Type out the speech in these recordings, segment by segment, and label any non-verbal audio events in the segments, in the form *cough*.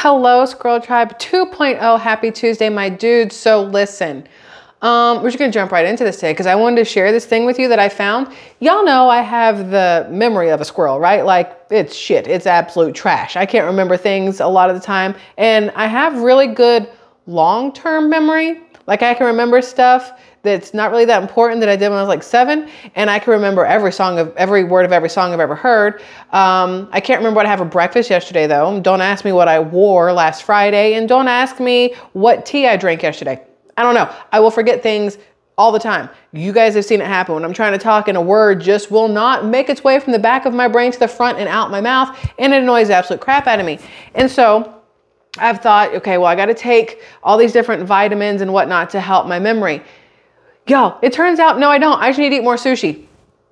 Hello, Squirrel Tribe 2.0. Happy Tuesday, my dudes. So listen, um, we're just gonna jump right into this today because I wanted to share this thing with you that I found. Y'all know I have the memory of a squirrel, right? Like it's shit, it's absolute trash. I can't remember things a lot of the time, and I have really good long-term memory. Like I can remember stuff that's not really that important that I did when I was like seven, and I can remember every song of every word of every song I've ever heard. Um, I can't remember what I had for breakfast yesterday though. Don't ask me what I wore last Friday, and don't ask me what tea I drank yesterday. I don't know. I will forget things all the time. You guys have seen it happen when I'm trying to talk and a word just will not make its way from the back of my brain to the front and out my mouth, and it annoys the absolute crap out of me. And so I've thought, okay, well, I got to take all these different vitamins and whatnot to help my memory. Yo, it turns out, no, I don't. I just need to eat more sushi.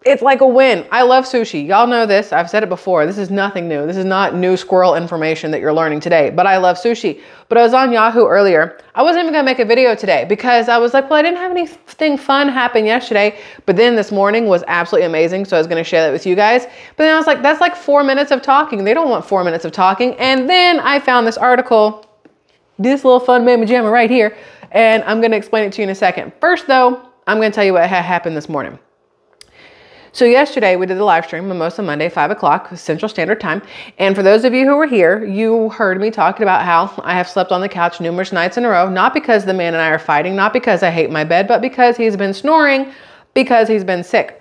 It's like a win. I love sushi. Y'all know this. I've said it before. This is nothing new. This is not new squirrel information that you're learning today, but I love sushi. But I was on Yahoo earlier. I wasn't even gonna make a video today because I was like, well, I didn't have anything fun happen yesterday. But then this morning was absolutely amazing. So I was gonna share that with you guys. But then I was like, that's like four minutes of talking. They don't want four minutes of talking. And then I found this article, this little fun baby jamma right here. And I'm gonna explain it to you in a second. First though, I'm going to tell you what happened this morning. So yesterday we did the live stream Mimosa Monday, 5 o'clock Central Standard Time. And for those of you who were here, you heard me talking about how I have slept on the couch numerous nights in a row, not because the man and I are fighting, not because I hate my bed, but because he's been snoring because he's been sick.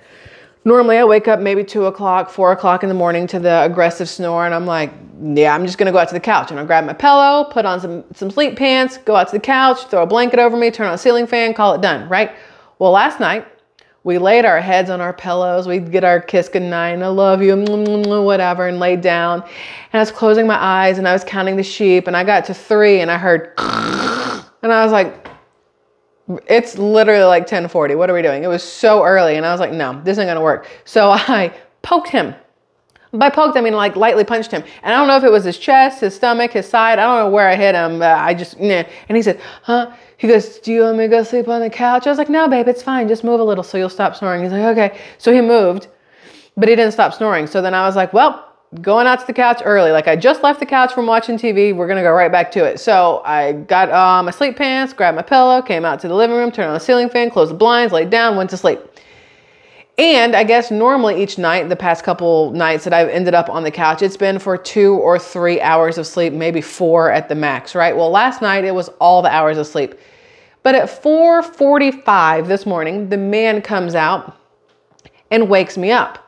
Normally I wake up maybe two o'clock, four o'clock in the morning to the aggressive snore and I'm like, yeah, I'm just gonna go out to the couch and I'll grab my pillow, put on some, some sleep pants, go out to the couch, throw a blanket over me, turn on a ceiling fan, call it done, right? Well, last night we laid our heads on our pillows. We'd get our kiss goodnight, I love you, whatever, and laid down. And I was closing my eyes and I was counting the sheep and I got to three and I heard, *laughs* and I was like, it's literally like 1040. What are we doing? It was so early. And I was like, no, this isn't going to work. So *laughs* I poked him. By poked, I mean like lightly punched him. And I don't know if it was his chest, his stomach, his side. I don't know where I hit him. I just, nah. And he said, huh? He goes, do you want me to go sleep on the couch? I was like, no, babe, it's fine. Just move a little so you'll stop snoring. He's like, okay. So he moved, but he didn't stop snoring. So then I was like, well, going out to the couch early. Like I just left the couch from watching TV. We're going to go right back to it. So I got uh, my sleep pants, grabbed my pillow, came out to the living room, turned on the ceiling fan, closed the blinds, laid down, went to sleep. And I guess normally each night, the past couple nights that I've ended up on the couch, it's been for two or three hours of sleep, maybe four at the max, right? Well, last night it was all the hours of sleep. But at 4:45 this morning, the man comes out and wakes me up.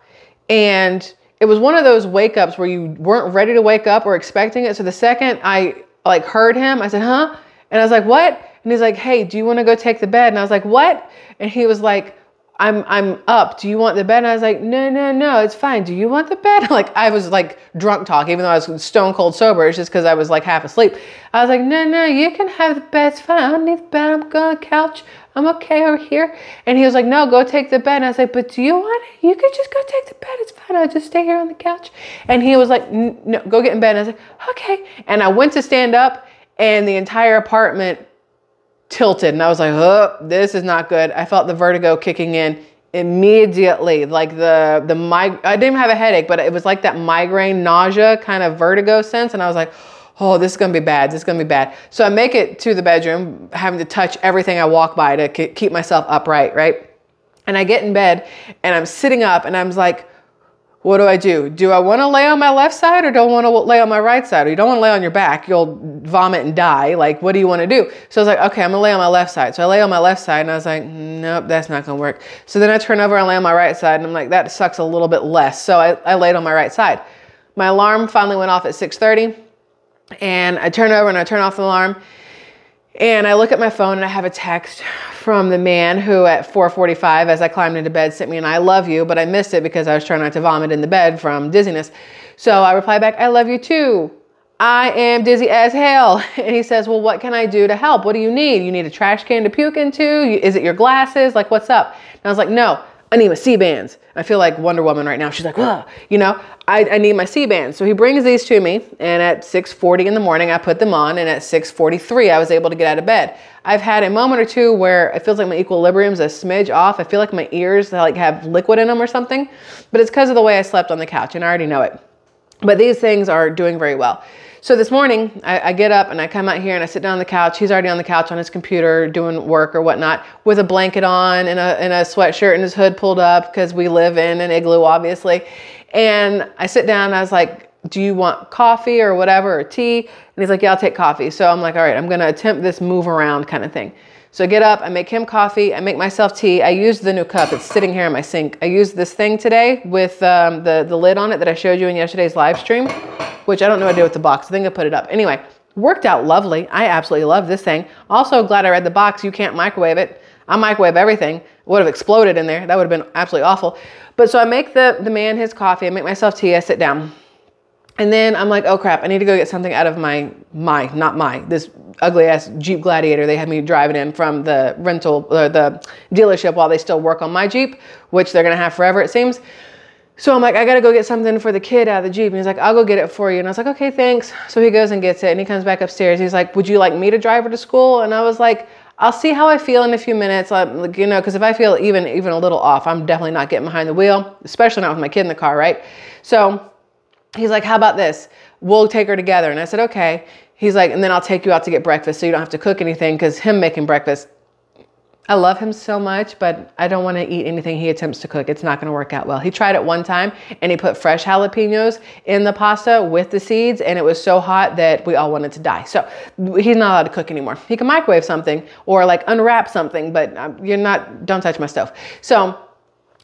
And it was one of those wake ups where you weren't ready to wake up or expecting it. So the second I like heard him, I said, "Huh?" And I was like, "What?" And he's like, "Hey, do you want to go take the bed?" And I was like, "What?" And he was like, I'm I'm up. Do you want the bed? And I was like, no, no, no, it's fine. Do you want the bed? *laughs* Like I was like drunk talk, even though I was stone cold sober. It's just because I was like half asleep. I was like, no, no, you can have the bed. It's fine. I don't need the bed. I'm going to the couch. I'm okay over here. And he was like, no, go take the bed. And I was like, but do you want it? You could just go take the bed. It's fine. I'll just stay here on the couch. And he was like, no, go get in bed. And I was like, okay. And I went to stand up and the entire apartment tilted and I was like, oh, this is not good. I felt the vertigo kicking in immediately. Like the, the mig- I didn't have a headache, but it was like that migraine nausea kind of vertigo sense. And I was like, oh, this is gonna be bad. This is gonna be bad. So I make it to the bedroom, having to touch everything I walk by to keep myself upright, right? And I get in bed and I'm sitting up and I'm like, what do I do? Do I want to lay on my left side or don't want to lay on my right side? Or you don't want to lay on your back, you'll vomit and die. Like, what do you want to do? So I was like, okay, I'm gonna lay on my left side. So I lay on my left side and I was like, nope, that's not gonna work. So then I turn over and lay on my right side and I'm like, that sucks a little bit less. So I, I laid on my right side. My alarm finally went off at 6.30 and I turn over and I turn off the alarm and I look at my phone and I have a text from the man who at 4:45 as I climbed into bed sent me an I love you, but I missed it because I was trying not to vomit in the bed from dizziness. So I reply back, I love you too. I am dizzy as hell. *laughs* And he says, Well, what can I do to help? What do you need? You need a trash can to puke into? Is it your glasses? Like, what's up? And I was like, No, I need my Sea-Bands. I feel like Wonder Woman right now. She's like, whoa, you know, I, I need my Sea-Bands. So he brings these to me, and at 6.40 in the morning, I put them on, and at 6.43, I was able to get out of bed. I've had a moment or two where it feels like my equilibrium's a smidge off. I feel like my ears like have liquid in them or something, but it's because of the way I slept on the couch, and I already know it. But these things are doing very well. So this morning, I, I, get up and I come out here and I sit down on the couch. He's already on the couch on his computer doing work or whatnot with a blanket on and a, and a sweatshirt and his hood pulled up because we live in an igloo, obviously. And I sit down and I was like, do you want coffee or whatever or tea? And he's like, yeah, I'll take coffee. So I'm like, all right, I'm going to attempt this move around kind of thing. So I get up, I make him coffee, I make myself tea. I use the new cup. It's sitting here in my sink. I used this thing today with um, the, the lid on it that I showed you in yesterday's live stream, which I don't know what to do with the box. I think I put it up. Anyway, worked out lovely. I absolutely love this thing. Also glad I read the box. You can't microwave it. I microwave everything. would have exploded in there. That would have been absolutely awful. But so I make the, the man his coffee. I make myself tea. I sit down. And then I'm like, oh crap, I need to go get something out of my, my, not my, this ugly ass Jeep Gladiator they had me driving in from the rental, or the dealership while they still work on my Jeep, which they're gonna have forever, it seems. So I'm like, I gotta go get something for the kid out of the Jeep. And he's like, I'll go get it for you. And I was like, okay, thanks. So he goes and gets it and he comes back upstairs. He's like, would you like me to drive her to school? And I was like, I'll see how I feel in a few minutes. Like, you know, because if I feel even even a little off, I'm definitely not getting behind the wheel, especially not with my kid in the car, right? So he's like, how about this? We'll take her together. And I said, okay. He's like, and then I'll take you out to get breakfast so you don't have to cook anything because him making breakfast, I love him so much, but I don't want to eat anything he attempts to cook. It's not going to work out well. He tried it one time and he put fresh jalapenos in the pasta with the seeds, and it was so hot that we all wanted to die. So he's not allowed to cook anymore. He can microwave something or like unwrap something, but um, you're not, don't touch my stove. So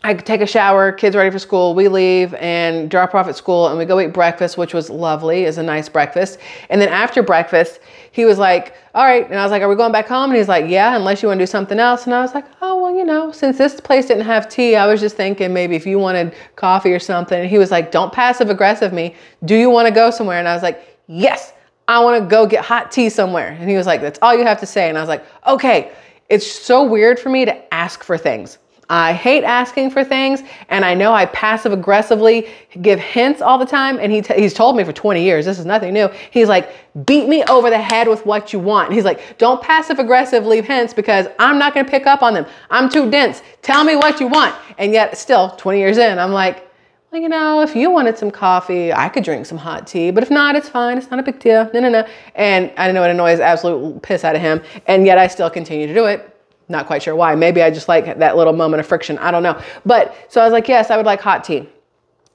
I take a shower, kids ready for school, we leave and drop off at school and we go eat breakfast, which was lovely, is a nice breakfast. And then after breakfast, he was like, all right. And I was like, are we going back home? And he's like, yeah, unless you want to do something else. And I was like, oh, well, you know, since this place didn't have tea, I was just thinking maybe if you wanted coffee or something. And he was like, don't passive aggressive me. Do you want to go somewhere? And I was like, yes, I want to go get hot tea somewhere. And he was like, that's all you have to say. And I was like, okay. It's so weird for me to ask for things. I hate asking for things, and I know I passive aggressively give hints all the time. And he he's told me for 20 years, this is nothing new. He's like, beat me over the head with what you want. He's like, don't passive aggressive leave hints because I'm not going to pick up on them. I'm too dense. Tell me what you want. And yet, still 20 years in, I'm like, well, you know, if you wanted some coffee, I could drink some hot tea, but if not, it's fine. It's not a big deal. No, no, no. And I know it annoys absolute piss out of him. And yet I still continue to do it not quite sure why. Maybe I just like that little moment of friction. I don't know. But so I was like, yes, I would like hot tea.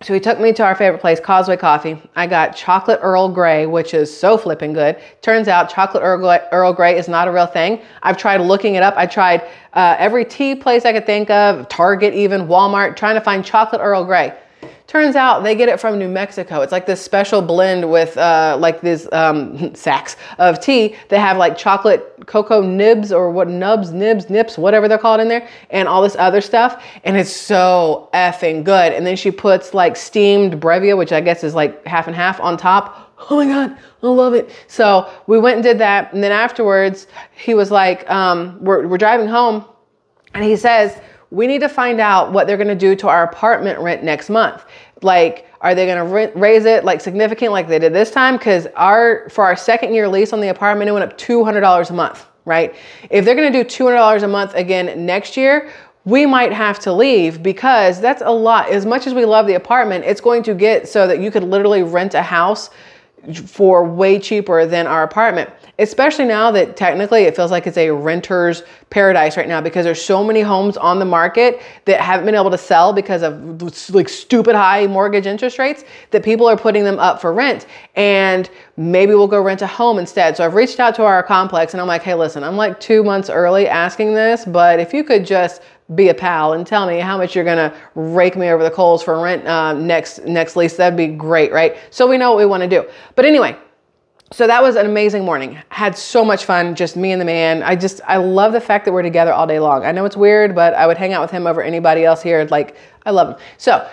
So he took me to our favorite place, Causeway Coffee. I got chocolate Earl Grey, which is so flipping good. Turns out chocolate Earl Grey is not a real thing. I've tried looking it up. I tried uh, every tea place I could think of, Target even, Walmart, trying to find chocolate Earl Grey. Turns out they get it from New Mexico. It's like this special blend with uh, like these um, *laughs* sacks of tea that have like chocolate cocoa nibs or what nubs, nibs, nips, whatever they're called in there, and all this other stuff. And it's so effing good. And then she puts like steamed Brevia, which I guess is like half and half on top. Oh my God, I love it. So we went and did that. And then afterwards, he was like, um, we're, we're driving home. And he says, we need to find out what they're going to do to our apartment rent next month. Like, are they going to raise it like significant like they did this time? Because our for our second year lease on the apartment, it went up two hundred dollars a month. Right? If they're going to do two hundred dollars a month again next year, we might have to leave because that's a lot. As much as we love the apartment, it's going to get so that you could literally rent a house for way cheaper than our apartment especially now that technically it feels like it's a renter's paradise right now because there's so many homes on the market that haven't been able to sell because of like stupid high mortgage interest rates that people are putting them up for rent and maybe we'll go rent a home instead. So I've reached out to our complex and I'm like, hey, listen, I'm like two months early asking this, but if you could just be a pal and tell me how much you're gonna rake me over the coals for rent uh, next next lease, that'd be great, right? So we know what we want to do. But anyway, so that was an amazing morning. Had so much fun, just me and the man. I just, I love the fact that we're together all day long. I know it's weird, but I would hang out with him over anybody else here. Like, I love him. So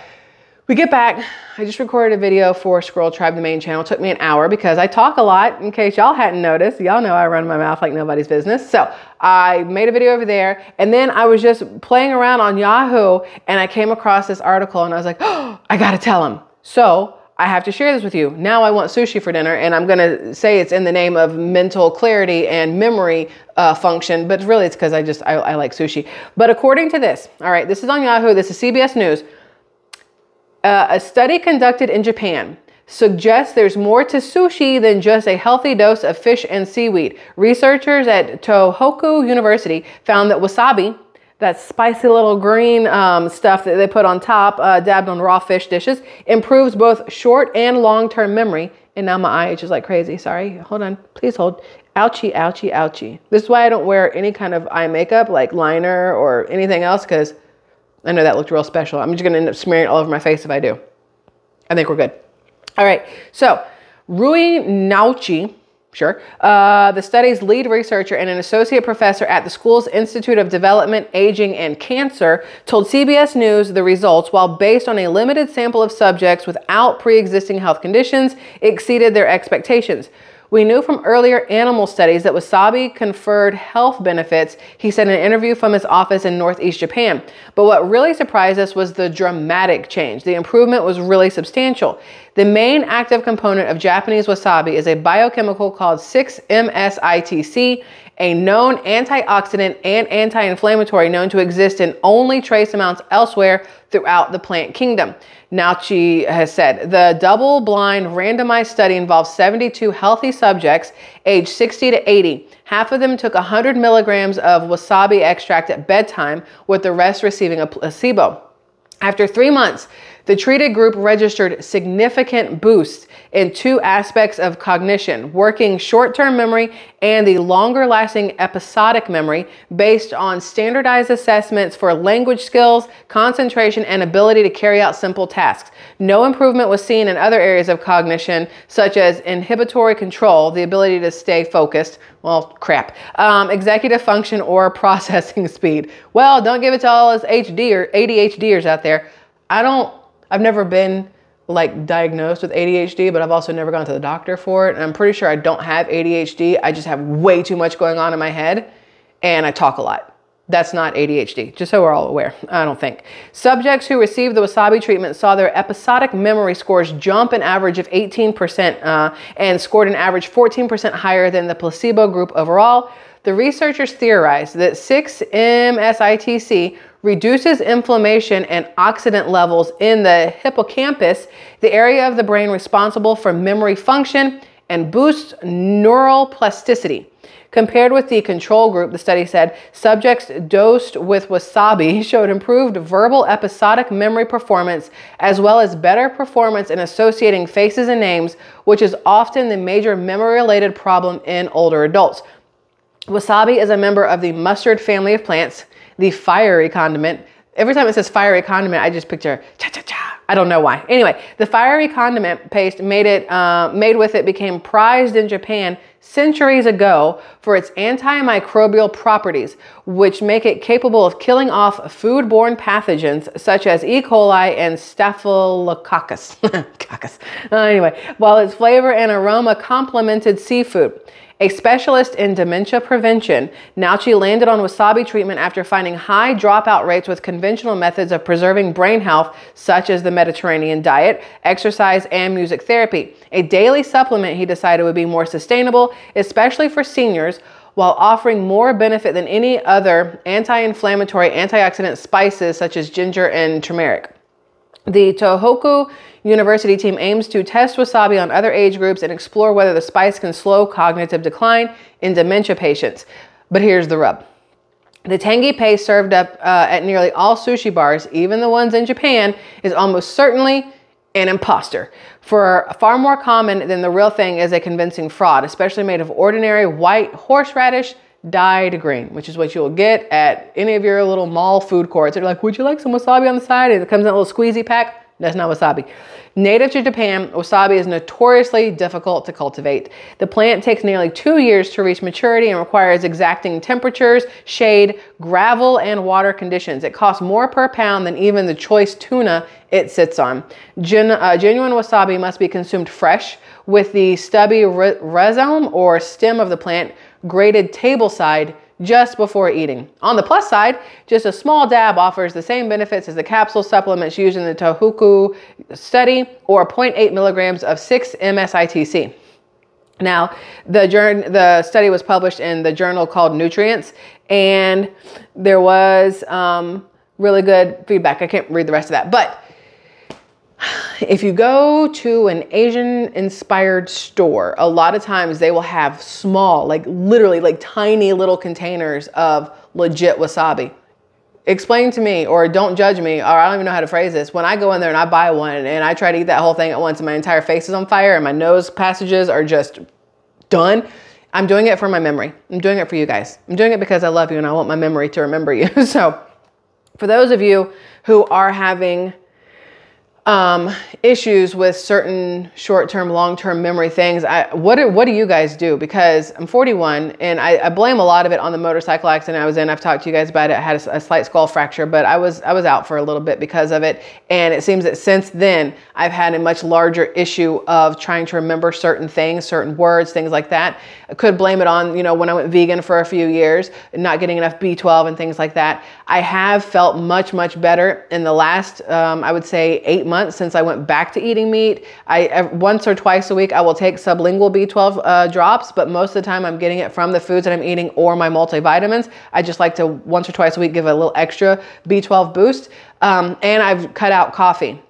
we get back. I just recorded a video for Squirrel Tribe, the main channel. It took me an hour because I talk a lot, in case y'all hadn't noticed. Y'all know I run my mouth like nobody's business. So I made a video over there, and then I was just playing around on Yahoo, and I came across this article, and I was like, oh, *gasps* I gotta tell him. So I have to share this with you. Now I want sushi for dinner, and I'm gonna say it's in the name of mental clarity and memory uh, function, but really it's because I just I, I like sushi. But according to this, all right, this is on Yahoo. This is CBS News. Uh, a study conducted in Japan suggests there's more to sushi than just a healthy dose of fish and seaweed. Researchers at Tohoku University found that wasabi, that spicy little green um, stuff that they put on top, uh, dabbed on raw fish dishes, improves both short and long term memory. And now my eye itches like crazy. Sorry. Hold on. Please hold. Ouchie, ouchie, ouchie. This is why I don't wear any kind of eye makeup like liner or anything else because I know that looked real special. I'm just to end up smearing it all over my face if I do. I think we're good. All right. So, Rui Nouchi Sure. Uh, the study's lead researcher and an associate professor at the school's Institute of Development, Aging, and Cancer told CBS News the results, while based on a limited sample of subjects without pre existing health conditions, exceeded their expectations. We knew from earlier animal studies that wasabi conferred health benefits, he said in an interview from his office in Northeast Japan. But what really surprised us was the dramatic change. The improvement was really substantial. The main active component of Japanese wasabi is a biochemical called 6-MSITC, a known antioxidant and anti-inflammatory known to exist in only trace amounts elsewhere throughout the plant kingdom. Nouchi has said the double blind randomized study involved 72 healthy subjects aged 60 to 80. Half of them took 100 milligrams of wasabi extract at bedtime, with the rest receiving a placebo. After three months, the treated group registered significant boosts in two aspects of cognition, working short-term memory and the longer-lasting episodic memory based on standardized assessments for language skills, concentration, and ability to carry out simple tasks. No improvement was seen in other areas of cognition, such as inhibitory control, the ability to stay focused, well, crap, um, executive function, or *laughs* processing speed. Well, don't give it to all us HD or ADHDers out there. I don't I've never been like diagnosed with ADHD, but I've also never gone to the doctor for it. And I'm pretty sure I don't have ADHD. I just have way too much going on in my head and I talk a lot. That's not ADHD, just so we're all aware, I don't think. Subjects who received the wasabi treatment saw their episodic memory scores jump an average of 18% uh, and scored an average 14% higher than the placebo group overall. The researchers theorized that 6-MSITC reduces inflammation and oxidant levels in the hippocampus, the area of the brain responsible for memory function, and boosts neural plasticity. Compared with the control group, the study said subjects dosed with wasabi *laughs* showed improved verbal episodic memory performance as well as better performance in associating faces and names, which is often the major memory related problem in older adults. Wasabi is a member of the mustard family of plants the fiery condiment. Every time it says fiery condiment, I just picture cha cha cha. I don't know why. Anyway, the fiery condiment paste made it uh, made with it became prized in Japan centuries ago for its antimicrobial properties, which make it capable of killing off foodborne pathogens such as E. coli and Staphylococcus. *laughs* uh, anyway, while its flavor and aroma complemented seafood. A specialist in dementia prevention, Nouchi landed on wasabi treatment after finding high dropout rates with conventional methods of preserving brain health, such as the Mediterranean diet, exercise, and music therapy. A daily supplement he decided would be more sustainable, especially for seniors, while offering more benefit than any other anti inflammatory antioxidant spices such as ginger and turmeric. The Tohoku University team aims to test wasabi on other age groups and explore whether the spice can slow cognitive decline in dementia patients. But here's the rub. The tangy paste served up uh, at nearly all sushi bars, even the ones in Japan, is almost certainly an imposter. For far more common than the real thing is a convincing fraud, especially made of ordinary white horseradish dyed green, which is what you'll get at any of your little mall food courts. They're like, would you like some wasabi on the side? And it comes in a little squeezy pack. That's not wasabi. Native to Japan, wasabi is notoriously difficult to cultivate. The plant takes nearly two years to reach maturity and requires exacting temperatures, shade, gravel, and water conditions. It costs more per pound than even the choice tuna it sits on. Gen, uh, genuine wasabi must be consumed fresh with the stubby rhizome or stem of the plant grated tableside just before eating. On the plus side, just a small dab offers the same benefits as the capsule supplements used in the Tohoku study or 0.8 milligrams of 6-MSITC. Now, the, the study was published in the journal called Nutrients, and there was um, really good feedback. I can't read the rest of that, but if you go to an Asian inspired store, a lot of times they will have small, like literally like tiny little containers of legit wasabi. Explain to me, or don't judge me, or I don't even know how to phrase this. When I go in there and I buy one and I try to eat that whole thing at once and my entire face is on fire and my nose passages are just done, I'm doing it for my memory. I'm doing it for you guys. I'm doing it because I love you and I want my memory to remember you. *laughs* so, for those of you who are having um, issues with certain short-term, long-term memory things. I, what, do, what do you guys do? Because I'm 41 and I, I, blame a lot of it on the motorcycle accident I was in. I've talked to you guys about it. I had a, a, slight skull fracture, but I was, I was out for a little bit because of it. And it seems that since then I've had a much larger issue of trying to remember certain things, certain words, things like that. I could blame it on, you know, when I went vegan for a few years, not getting enough B12 and things like that. I have felt much, much better in the last, um, I would say eight months months since I went back to eating meat. I once or twice a week I will take sublingual B12 uh, drops, but most of the time I'm getting it from the foods that I'm eating or my multivitamins. I just like to once or twice a week give a little extra B12 boost. Um, and I've cut out coffee.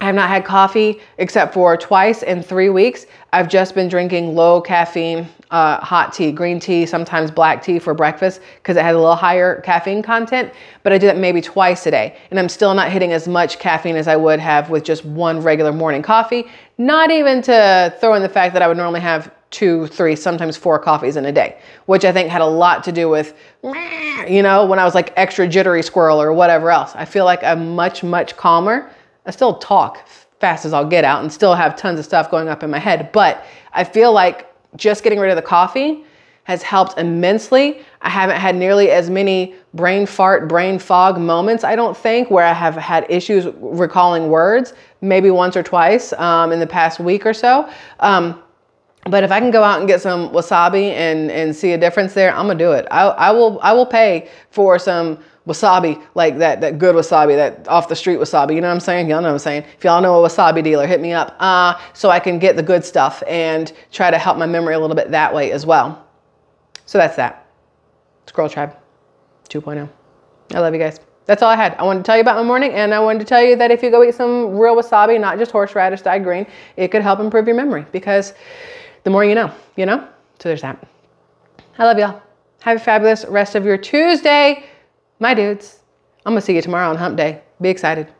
I have not had coffee except for twice in three weeks. I've just been drinking low caffeine uh, hot tea, green tea, sometimes black tea for breakfast because it has a little higher caffeine content. But I do that maybe twice a day. And I'm still not hitting as much caffeine as I would have with just one regular morning coffee. Not even to throw in the fact that I would normally have two, three, sometimes four coffees in a day, which I think had a lot to do with, you know, when I was like extra jittery squirrel or whatever else. I feel like I'm much, much calmer I still talk fast as I'll get out and still have tons of stuff going up in my head. But I feel like just getting rid of the coffee has helped immensely. I haven't had nearly as many brain fart, brain fog moments, I don't think, where I have had issues recalling words, maybe once or twice um, in the past week or so. Um, but if I can go out and get some wasabi and, and see a difference there, I'm gonna do it. I, I will I will pay for some wasabi, like that, that good wasabi, that off the street wasabi. You know what I'm saying? Y'all know what I'm saying. If y'all know a wasabi dealer, hit me up uh, so I can get the good stuff and try to help my memory a little bit that way as well. So that's that. Squirrel Tribe 2.0. I love you guys. That's all I had. I wanted to tell you about my morning, and I wanted to tell you that if you go eat some real wasabi, not just horseradish dyed green, it could help improve your memory because the more you know, you know? So there's that. I love y'all. Have a fabulous rest of your Tuesday. My dudes, I'm gonna see you tomorrow on hump day. Be excited.